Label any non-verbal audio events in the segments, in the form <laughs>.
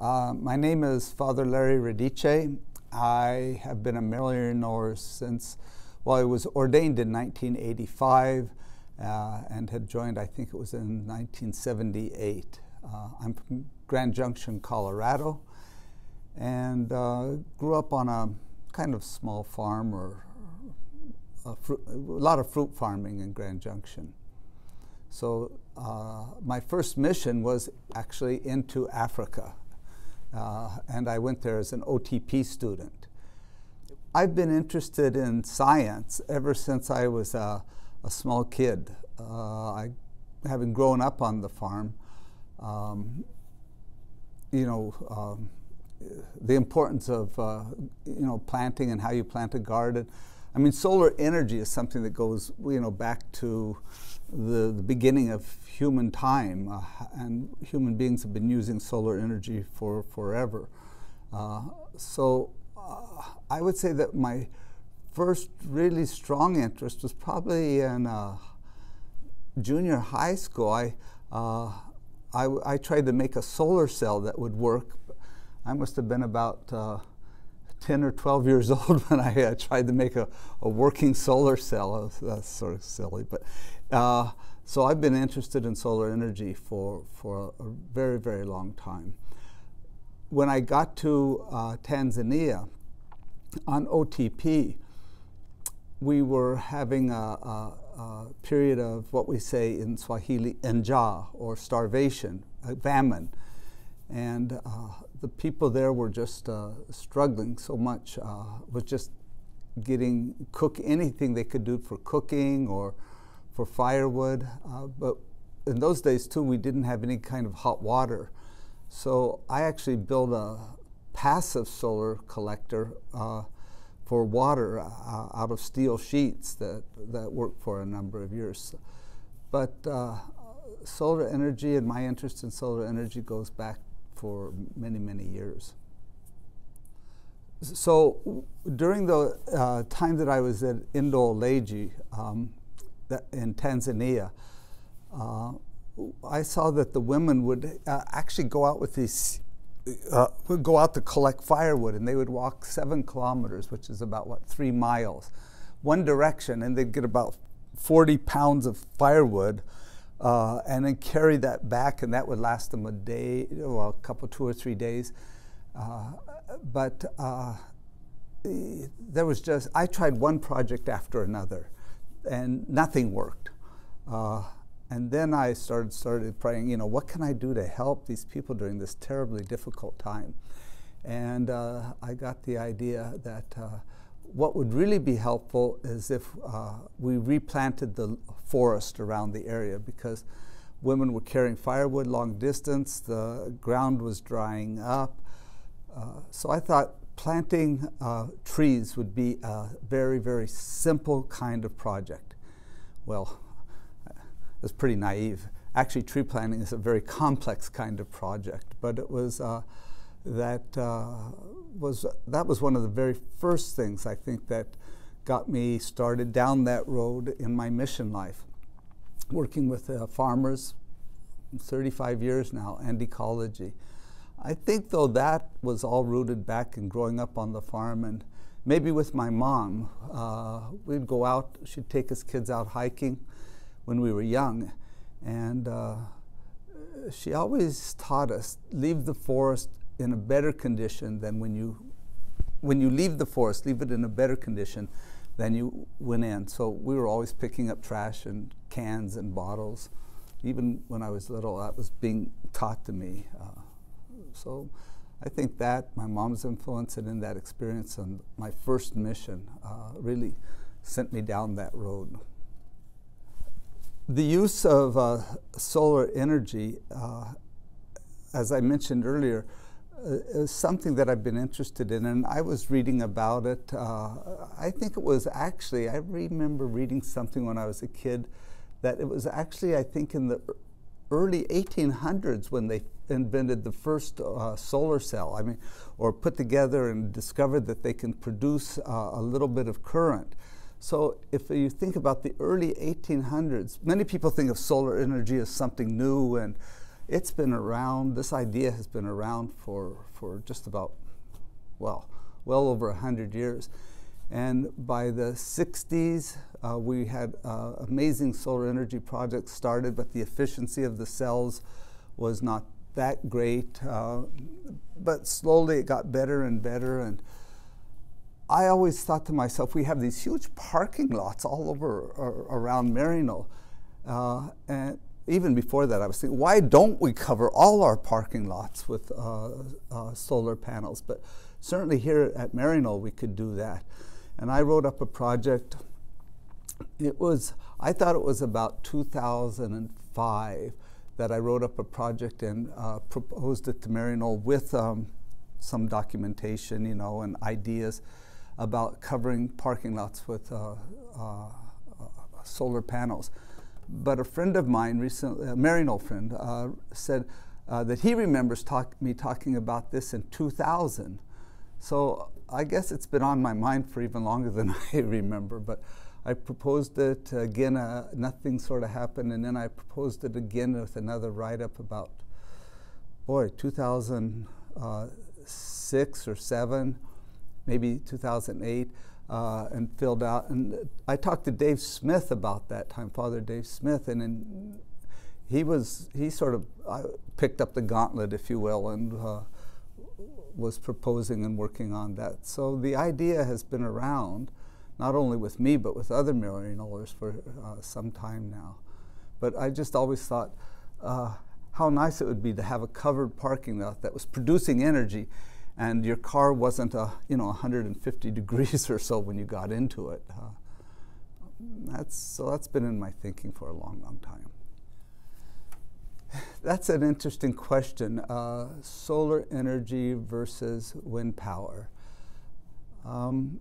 Uh, my name is Father Larry Radice. I have been a Maryknoll since, well, I was ordained in 1985 uh, and had joined, I think it was in 1978. Uh, I'm from Grand Junction, Colorado, and uh, grew up on a kind of small farm or a, a lot of fruit farming in Grand Junction. So uh, my first mission was actually into Africa, uh, and I went there as an OTP student. I've been interested in science ever since I was a, a small kid. Uh, I, having grown up on the farm, um, you know, um, the importance of uh, you know planting and how you plant a garden. I mean, solar energy is something that goes you know back to the, the beginning of human time, uh, and human beings have been using solar energy for forever. Uh, so uh, I would say that my first really strong interest was probably in uh, junior high school. I, uh, I, I, tried to make a solar cell that would work. I must have been about uh, 10 or 12 years <laughs> old when I uh, tried to make a, a working solar cell. That's sort of silly, but uh, so I've been interested in solar energy for, for a, very, very long time. When I got to uh, Tanzania on OTP, we were having a, a, a, period of what we say in Swahili, njaa, or starvation, famine. And uh, the people there were just uh, struggling so much uh, with just getting cook anything they could do for cooking or for firewood. Uh, but in those days too, we didn't have any kind of hot water. So I actually built a passive solar collector uh, for water uh, out of steel sheets that, that worked for a number of years. But uh, solar energy and my interest in solar energy goes back for many, many years. So during the uh, time that I was at Ndoleleji um, in Tanzania, uh, I saw that the women would uh, actually go out with these, uh, would go out to collect firewood, and they would walk seven kilometers, which is about what three miles, one direction, and they'd get about 40 pounds of firewood uh, and then carry that back, and that would last them a day, well, a couple, two or three days. Uh, but uh, there was just, I tried one project after another, and nothing worked. Uh, and then I started started praying, you know, what can I do to help these people during this terribly difficult time? And uh, I got the idea that uh, what would really be helpful is if uh, we replanted the forest around the area because women were carrying firewood long distance, the ground was drying up. Uh, so I thought planting uh, trees would be a very, very simple kind of project. Well, it's pretty naive. Actually, tree planting is a very complex kind of project, but it was uh, that uh, was that was one of the very first things I think that got me started down that road in my mission life. Working with uh, farmers, 35 years now, and ecology. I think though that was all rooted back in growing up on the farm and maybe with my mom. Uh, we'd go out, she'd take us kids out hiking when we were young, and uh, she always taught us leave the forest in a better condition than when you when you leave the forest, leave it in a better condition than you went in. So we were always picking up trash and cans and bottles. Even when I was little, that was being taught to me. Uh, so I think that my mom's influence and in that experience and my first mission uh, really sent me down that road. The use of uh, solar energy, uh, as I mentioned earlier, uh, is something that I've been interested in, and I was reading about it. Uh, I think it was actually, I remember reading something when I was a kid that it was actually, I think, in the early 1800s when they invented the first uh, solar cell. I mean, or put together and discovered that they can produce uh, a little bit of current. So if you think about the early 1800s, many people think of solar energy as something new and it's been around, this idea has been around for, for just about, well, well over 100 years. And by the 60s, uh, we had uh, amazing solar energy projects started, but the efficiency of the cells was not that great. Uh, but slowly it got better and better. And I always thought to myself, we have these huge parking lots all over around Maryknoll. Uh, and even before that, I was thinking, why don't we cover all our parking lots with uh, uh, solar panels? But certainly here at Maryknoll, we could do that. And I wrote up a project. It was, I thought it was about 2005 that I wrote up a project and uh, proposed it to Maryknoll with um, some documentation, you know, and ideas about covering parking lots with uh, uh, solar panels. But a friend of mine recently, a Maryknoll friend, uh, said uh, that he remembers talk, me talking about this in 2000. So I guess it's been on my mind for even longer than <laughs> I remember. But I proposed it again, uh, nothing sort of happened, and then I proposed it again with another write up about, boy, 2006 or 7, maybe 2008 uh, and filled out. And I talked to Dave Smith about that time, Father Dave Smith, and he was he sort of uh, picked up the gauntlet, if you will, and uh, was proposing and working on that. So the idea has been around, not only with me but with other Maryknollers for uh, some time now. But I just always thought uh, how nice it would be to have a covered parking lot that was producing energy and your car wasn't a, you know 150 <laughs> degrees or so when you got into it. Uh, that's so that's been in my thinking for a long, long time. <laughs> That's an interesting question. Uh, solar energy versus wind power. Um,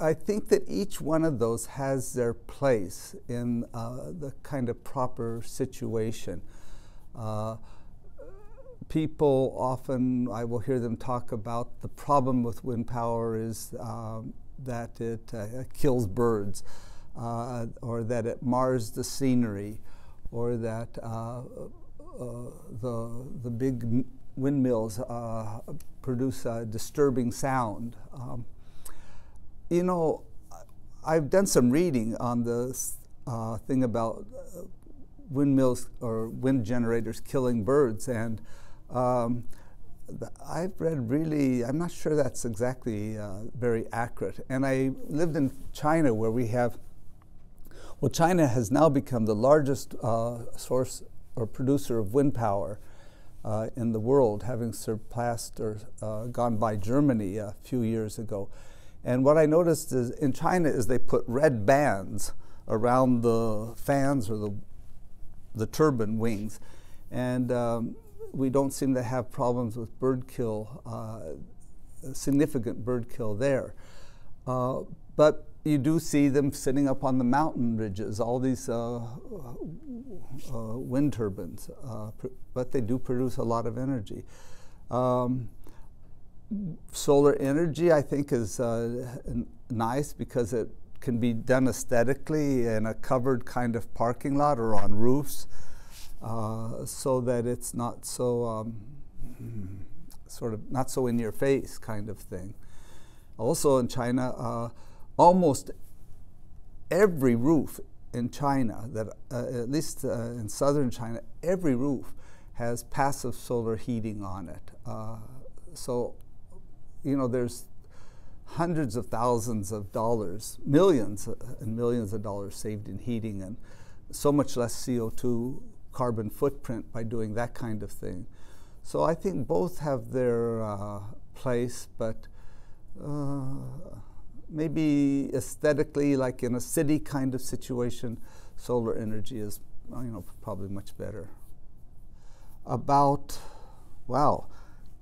I think that each one of those has their place in uh, the kind of proper situation. Uh, people often, I will hear them talk about the problem with wind power is um, that it uh, kills birds, uh, or that it mars the scenery, or that uh, uh the, the big windmills uh, produce a disturbing sound. Um, you know, I've done some reading on this thing about windmills or wind generators killing birds, and um, I've read really, I'm not sure that's exactly uh, very accurate. And I lived in China where we have, well, China has now become the largest uh, source or producer of wind power uh, in the world, having surpassed or uh, gone by Germany a few years ago. And what I noticed is in China is they put red bands around the fans or the, the turbine wings. And um, we don't seem to have problems with bird kill, uh, significant bird kill there. Uh, but you do see them sitting up on the mountain ridges, all these uh, uh wind turbines, uh, but they do produce a lot of energy. Um, solar energy, I think, is uh, nice because it can be done aesthetically in a covered kind of parking lot or on roofs. Uh, so that it's not so um, sort of not so in your face kind of thing. Also in China, almost every roof in China, that uh, at least uh, in southern China, every roof has passive solar heating on it. Uh, so, you know, there's hundreds of thousands of dollars, millions and millions of dollars saved in heating and so much less CO2 carbon footprint by doing that kind of thing. So I think both have their uh, place, but uh, maybe aesthetically, like in a city kind of situation, solar energy is you know probably much better. About wow,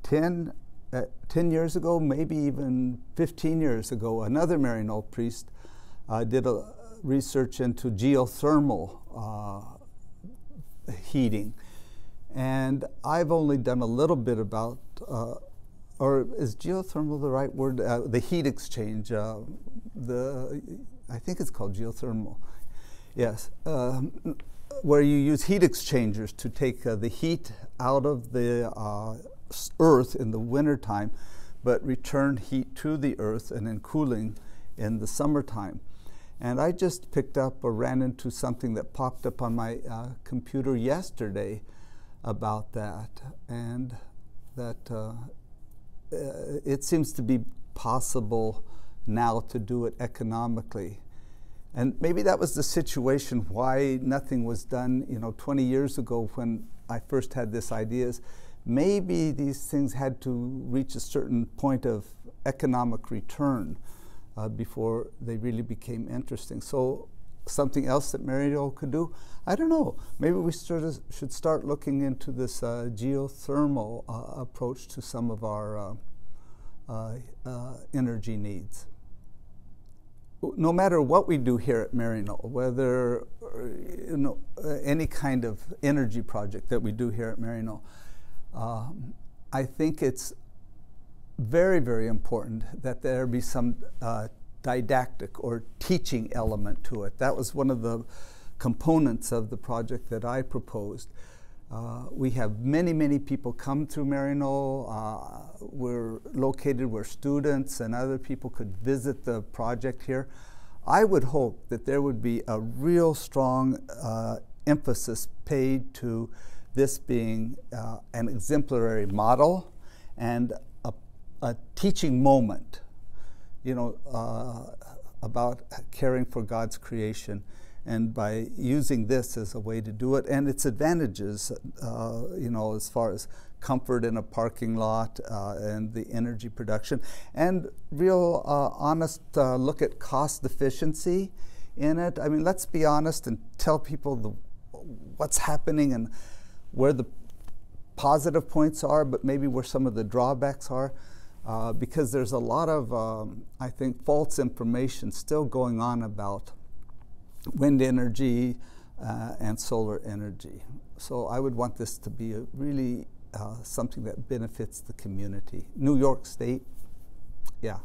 10, uh, 10 years ago, maybe even 15 years ago, another Maryknoll priest uh, did a research into geothermal uh, heating. And I've only done a little bit about, uh, or is geothermal the right word? Uh, the heat exchange. Uh, the I think it's called geothermal. Yes. Um, where you use heat exchangers to take uh, the heat out of the uh, earth in the wintertime, but return heat to the earth and then cooling in the summertime. And I just picked up or ran into something that popped up on my uh, computer yesterday about that, and that uh, it seems to be possible now to do it economically. And maybe that was the situation why nothing was done, you know, 20 years ago when I first had this idea. maybe these things had to reach a certain point of economic return uh, before they really became interesting. So something else that Maryknoll could do? I don't know. Maybe we should start looking into this uh, geothermal uh, approach to some of our uh, uh, uh, energy needs. No matter what we do here at Maryknoll, whether you know any kind of energy project that we do here at Maryknoll, um, I think it's very, very important that there be some uh, didactic or teaching element to it. That was one of the components of the project that I proposed. Uh, we have many, many people come through Maryknoll. Uh, we're located where students and other people could visit the project here. I would hope that there would be a real strong uh, emphasis paid to this being uh, an exemplary model and a, a teaching moment, you know, uh, about caring for God's creation and by using this as a way to do it and its advantages, uh, you know, as far as comfort in a parking lot uh, and the energy production, and real uh, honest uh, look at cost efficiency in it. I mean, let's be honest and tell people the, what's happening and where the positive points are, but maybe where some of the drawbacks are. Uh, because there's a lot of, um, I think, false information still going on about wind energy uh, and solar energy. So I would want this to be really uh, something that benefits the community. New York State, yeah.